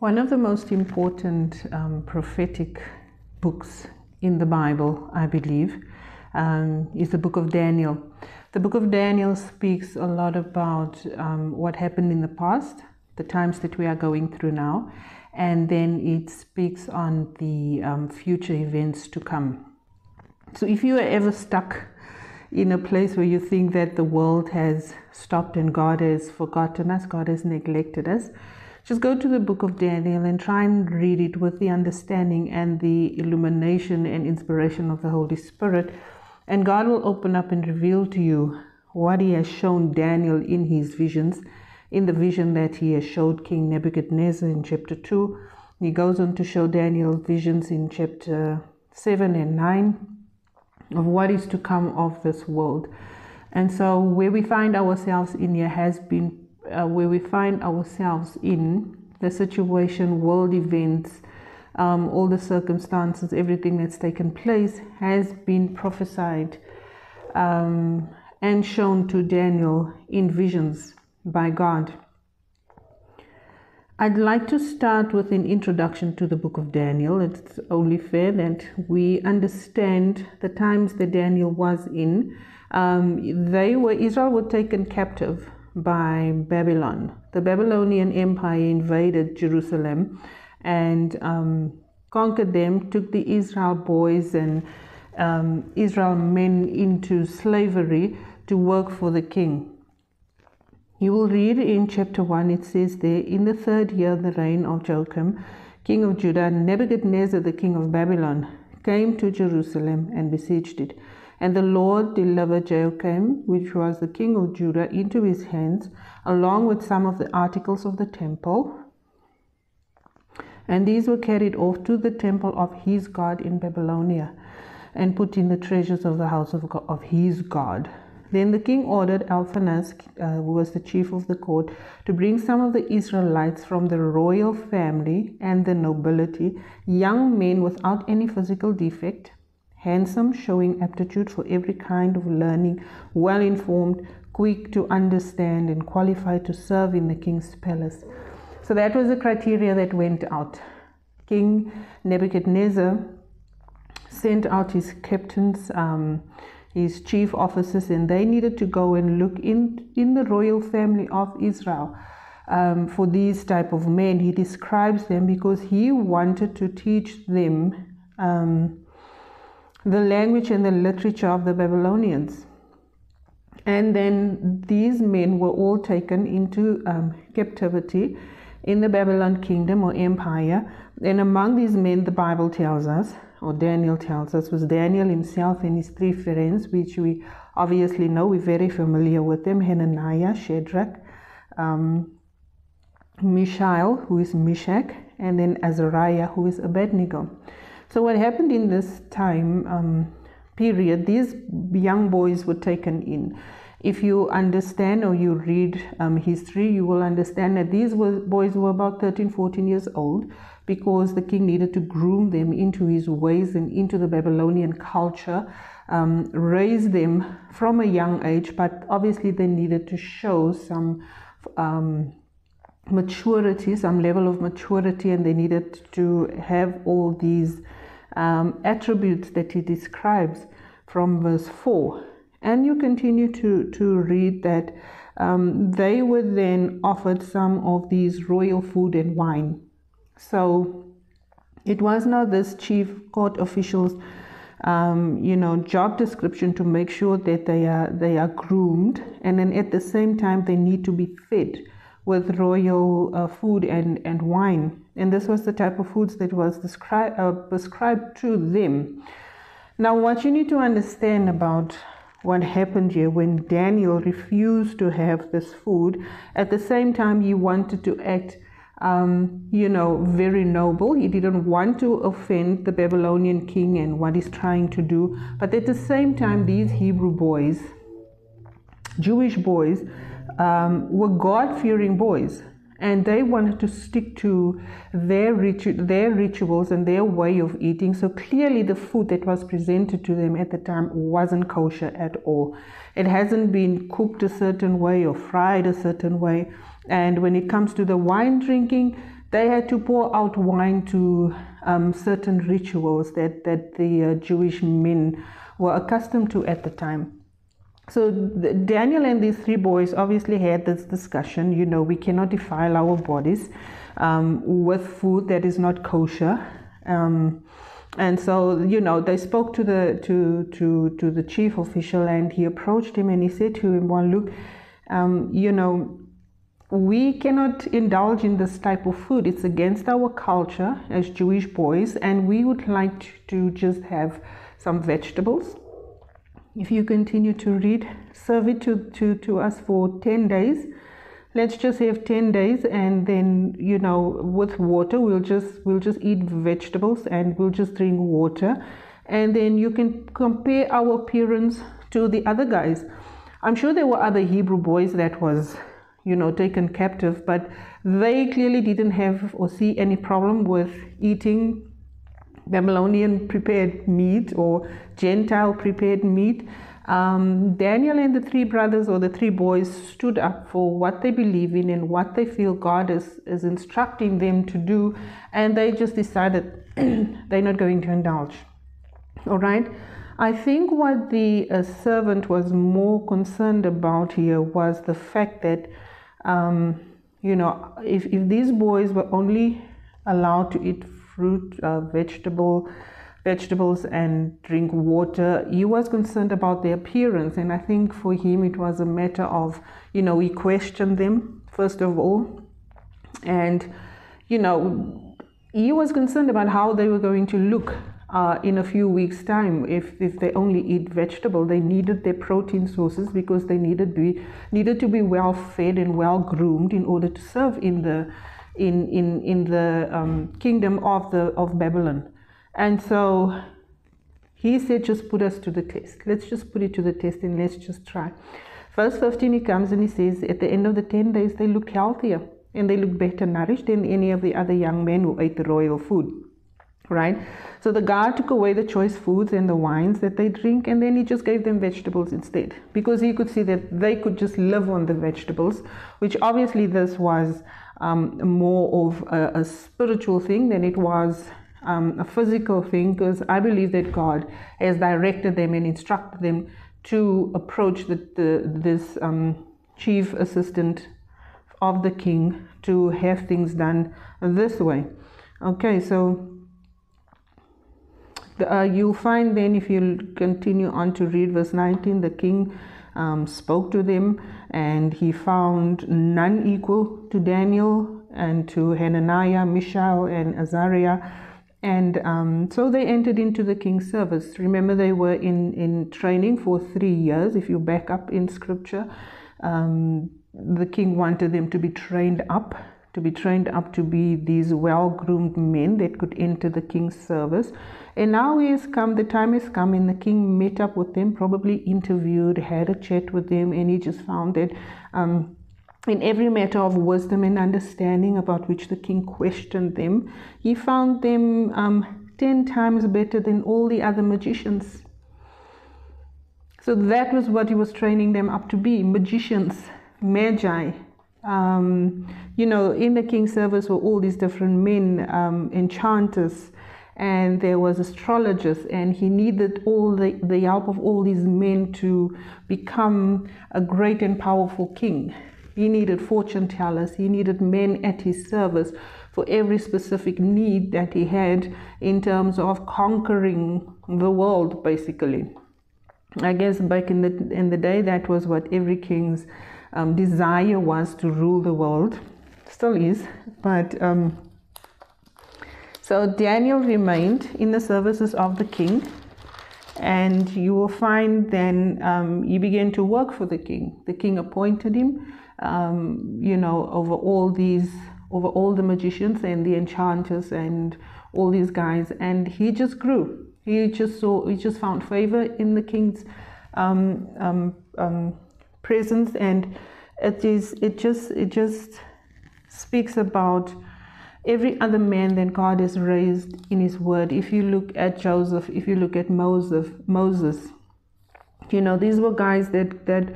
One of the most important um, prophetic books in the Bible, I believe, um, is the book of Daniel. The book of Daniel speaks a lot about um, what happened in the past, the times that we are going through now, and then it speaks on the um, future events to come. So if you are ever stuck in a place where you think that the world has stopped and God has forgotten us, God has neglected us, just go to the book of Daniel and try and read it with the understanding and the illumination and inspiration of the Holy Spirit. And God will open up and reveal to you what He has shown Daniel in his visions, in the vision that He has showed King Nebuchadnezzar in chapter 2. He goes on to show Daniel visions in chapter 7 and 9 of what is to come of this world. And so, where we find ourselves in here has been uh, where we find ourselves in the situation, world events, um, all the circumstances, everything that's taken place has been prophesied um, and shown to Daniel in visions by God. I'd like to start with an introduction to the book of Daniel. It's only fair that we understand the times that Daniel was in. Um, they were Israel were taken captive by Babylon. The Babylonian Empire invaded Jerusalem and um, conquered them, took the Israel boys and um, Israel men into slavery to work for the king. You will read in chapter 1, it says there, In the third year of the reign of Joachim, king of Judah, Nebuchadnezzar, the king of Babylon, came to Jerusalem and besieged it. And the Lord delivered Joachim, which was the king of Judah, into his hands, along with some of the articles of the temple. And these were carried off to the temple of his God in Babylonia, and put in the treasures of the house of, God, of his God. Then the king ordered Ashpenaz, uh, who was the chief of the court, to bring some of the Israelites from the royal family and the nobility, young men without any physical defect, handsome, showing aptitude for every kind of learning, well informed, quick to understand, and qualified to serve in the king's palace. So that was the criteria that went out. King Nebuchadnezzar sent out his captains, um, his chief officers, and they needed to go and look in, in the royal family of Israel. Um, for these type of men, he describes them because he wanted to teach them um, the language and the literature of the Babylonians. And then these men were all taken into um, captivity in the Babylon kingdom or empire. And among these men, the Bible tells us, or Daniel tells us, was Daniel himself and his three friends, which we obviously know, we're very familiar with them Hananiah, Shadrach, um, Mishael, who is Meshach, and then Azariah, who is Abednego. So, what happened in this time um, period, these young boys were taken in. If you understand or you read um, history, you will understand that these were, boys were about 13, 14 years old because the king needed to groom them into his ways and into the Babylonian culture, um, raise them from a young age, but obviously they needed to show some um, maturity, some level of maturity, and they needed to have all these um, attributes that he describes from verse 4. And you continue to, to read that um, they were then offered some of these royal food and wine. So it was not this chief court officials, um, you know, job description to make sure that they are they are groomed, and then at the same time they need to be fed with royal uh, food and, and wine. And this was the type of foods that was described, uh, prescribed to them. Now, what you need to understand about what happened here when Daniel refused to have this food, at the same time, he wanted to act, um, you know, very noble. He didn't want to offend the Babylonian king and what he's trying to do. But at the same time, these Hebrew boys, Jewish boys, um, were God fearing boys and they wanted to stick to their, ritu- their rituals and their way of eating. So clearly, the food that was presented to them at the time wasn't kosher at all. It hasn't been cooked a certain way or fried a certain way. And when it comes to the wine drinking, they had to pour out wine to um, certain rituals that, that the uh, Jewish men were accustomed to at the time. So Daniel and these three boys obviously had this discussion. You know, we cannot defile our bodies um, with food that is not kosher. Um, and so you know they spoke to the to to to the chief official and he approached him and he said to him well look um, you know we cannot indulge in this type of food it's against our culture as jewish boys and we would like to just have some vegetables if you continue to read serve it to, to, to us for 10 days. Let's just have 10 days and then you know with water we'll just we'll just eat vegetables and we'll just drink water. And then you can compare our appearance to the other guys. I'm sure there were other hebrew boys that was you know taken captive but they clearly didn't have or see any problem with eating babylonian prepared meat or gentile prepared meat um, Daniel and the three brothers or the three boys stood up for what they believe in and what they feel God is, is instructing them to do, and they just decided they're not going to indulge. All right. I think what the uh, servant was more concerned about here was the fact that, um, you know, if, if these boys were only allowed to eat fruit, uh, vegetable, vegetables and drink water. He was concerned about their appearance, and I think for him it was a matter of, you know, he questioned them first of all, and, you know, he was concerned about how they were going to look uh, in a few weeks' time. If if they only eat vegetable, they needed their protein sources because they needed be needed to be well fed and well groomed in order to serve in the in in in the um, kingdom of the of Babylon. And so he said, just put us to the test. Let's just put it to the test and let's just try. Verse 15, he comes and he says, at the end of the 10 days, they looked healthier and they looked better nourished than any of the other young men who ate the royal food. Right? So the guard took away the choice foods and the wines that they drink, and then he just gave them vegetables instead because he could see that they could just live on the vegetables, which obviously this was um, more of a, a spiritual thing than it was um, a physical thing because I believe that God has directed them and instructed them to approach the, the this um, chief assistant of the king to have things done this way. Okay, so uh, you'll find then if you continue on to read verse 19, the king um, spoke to them and he found none equal to Daniel and to Hananiah, Mishael, and Azariah and um, so they entered into the king's service. Remember, they were in, in training for three years. If you back up in scripture, um, the king wanted them to be trained up, to be trained up to be these well groomed men that could enter the king's service. And now he has come, the time has come, and the king met up with them, probably interviewed, had a chat with them, and he just found that. Um, in every matter of wisdom and understanding about which the king questioned them, he found them um, ten times better than all the other magicians. So that was what he was training them up to be magicians, magi. Um, you know, in the king's service were all these different men, um, enchanters, and there was astrologers, and he needed all the, the help of all these men to become a great and powerful king. He needed fortune tellers, he needed men at his service for every specific need that he had in terms of conquering the world, basically. I guess back in the in the day, that was what every king's um, desire was to rule the world. Still is, but um, so Daniel remained in the services of the king, and you will find then um, he began to work for the king. The king appointed him um, you know, over all these, over all the magicians and the enchanters and all these guys, and he just grew. He just saw, he just found favor in the king's um, um, um, presence, and it is, it just, it just speaks about every other man that God has raised in His Word. If you look at Joseph, if you look at Moses, Moses, you know, these were guys that that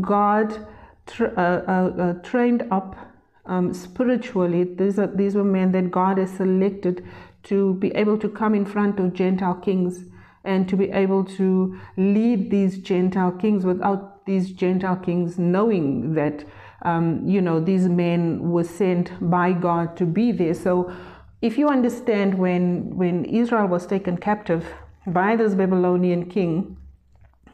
God tra- uh, uh, uh, trained up um, spiritually. These, are, these were men that God has selected to be able to come in front of Gentile kings and to be able to lead these Gentile kings without these Gentile kings knowing that, um, you know, these men were sent by God to be there. So if you understand when, when Israel was taken captive by this Babylonian king,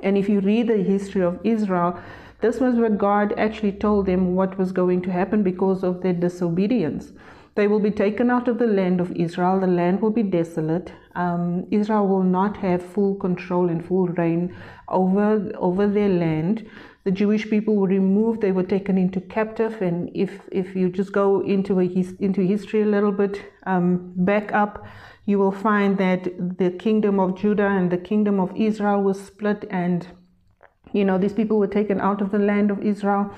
and if you read the history of Israel, this was what God actually told them what was going to happen because of their disobedience. They will be taken out of the land of Israel. The land will be desolate. Um, Israel will not have full control and full reign over over their land. The Jewish people were removed. They were taken into captive. And if if you just go into a into history a little bit um, back up, you will find that the kingdom of Judah and the kingdom of Israel was split, and you know these people were taken out of the land of Israel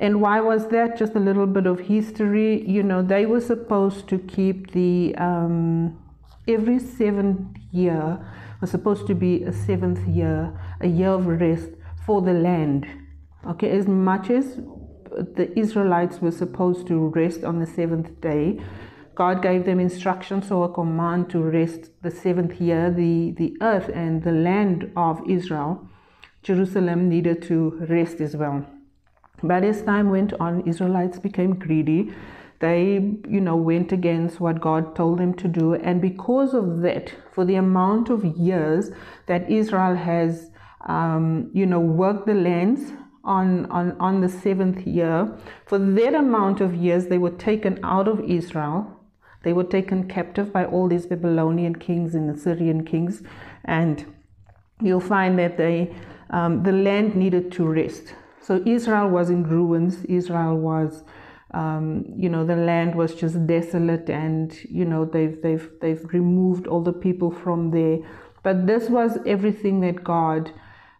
and why was that? Just a little bit of history. You know, they were supposed to keep the um, every seventh year was supposed to be a seventh year, a year of rest for the land. Okay, as much as the Israelites were supposed to rest on the seventh day, God gave them instructions or a command to rest the seventh year. The, the earth and the land of Israel, Jerusalem, needed to rest as well. But as time went on, Israelites became greedy. They, you know, went against what God told them to do. And because of that, for the amount of years that Israel has, um, you know, worked the lands on, on, on the seventh year, for that amount of years, they were taken out of Israel. They were taken captive by all these Babylonian kings and Assyrian kings. And you'll find that they, um, the land needed to rest. So Israel was in ruins. Israel was, um, you know, the land was just desolate, and you know they've they've they've removed all the people from there. But this was everything that God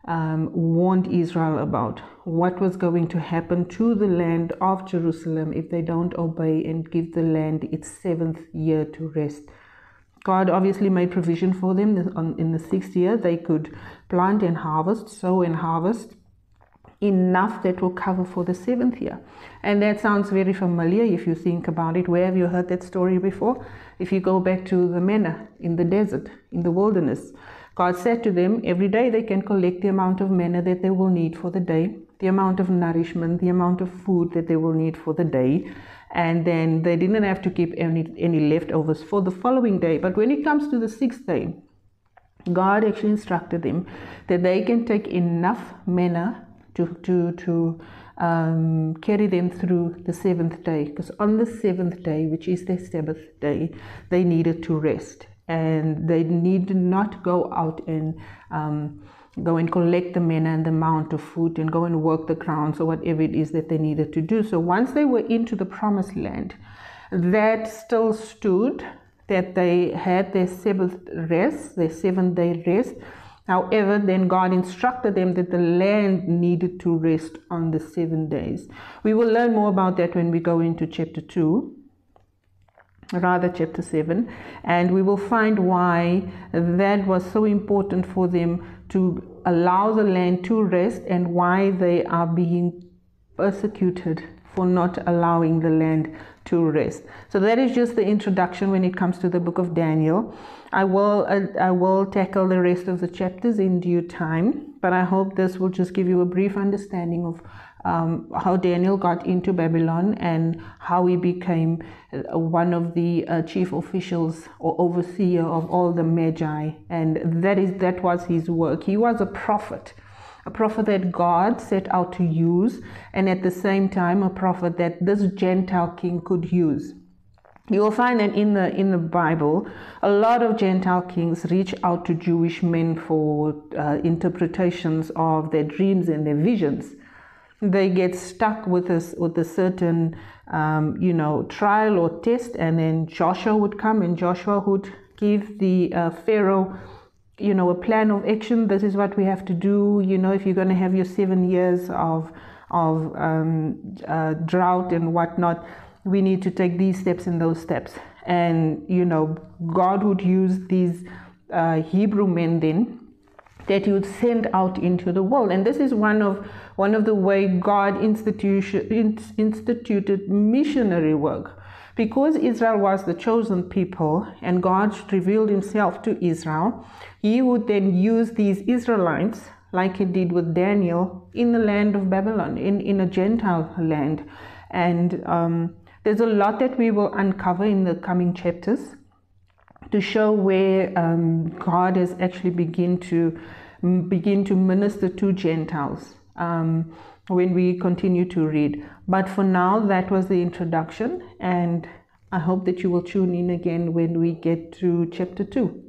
um, warned Israel about what was going to happen to the land of Jerusalem if they don't obey and give the land its seventh year to rest. God obviously made provision for them in the sixth year. They could plant and harvest, sow and harvest enough that will cover for the seventh year. And that sounds very familiar if you think about it. Where have you heard that story before? If you go back to the manna in the desert, in the wilderness, God said to them, every day they can collect the amount of manna that they will need for the day, the amount of nourishment, the amount of food that they will need for the day. And then they didn't have to keep any, any leftovers for the following day. But when it comes to the sixth day, God actually instructed them that they can take enough manna to, to, to um, carry them through the seventh day. Because on the seventh day, which is their Sabbath day, they needed to rest and they need not go out and um, go and collect the manna and the amount of food and go and work the grounds or whatever it is that they needed to do. So once they were into the promised land, that still stood that they had their Sabbath rest, their seven day rest, However, then God instructed them that the land needed to rest on the seven days. We will learn more about that when we go into chapter 2, rather, chapter 7, and we will find why that was so important for them to allow the land to rest and why they are being persecuted for not allowing the land to rest. So that is just the introduction when it comes to the book of Daniel. I will uh, I will tackle the rest of the chapters in due time, but I hope this will just give you a brief understanding of um, how Daniel got into Babylon and how he became uh, one of the uh, chief officials or overseer of all the Magi, and that is that was his work. He was a prophet a prophet that God set out to use, and at the same time, a prophet that this Gentile king could use. You will find that in the in the Bible, a lot of Gentile kings reach out to Jewish men for uh, interpretations of their dreams and their visions. They get stuck with a, with a certain, um, you know, trial or test, and then Joshua would come, and Joshua would give the uh, Pharaoh you know a plan of action. This is what we have to do. You know if you're going to have your seven years of of um, uh, drought and whatnot we need to take these steps and those steps. And you know god would use these uh, hebrew men then that he would send out into the world. And this is one of one of the way God institution, instituted missionary work. Because Israel was the chosen people and God revealed himself to Israel, he would then use these Israelites, like he did with Daniel, in the land of Babylon, in, in a Gentile land. And um, there's a lot that we will uncover in the coming chapters to show where um, God has actually begin to begin to minister to Gentiles um, when we continue to read. But for now, that was the introduction, and I hope that you will tune in again when we get to chapter two.